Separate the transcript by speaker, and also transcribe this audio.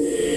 Speaker 1: Bye.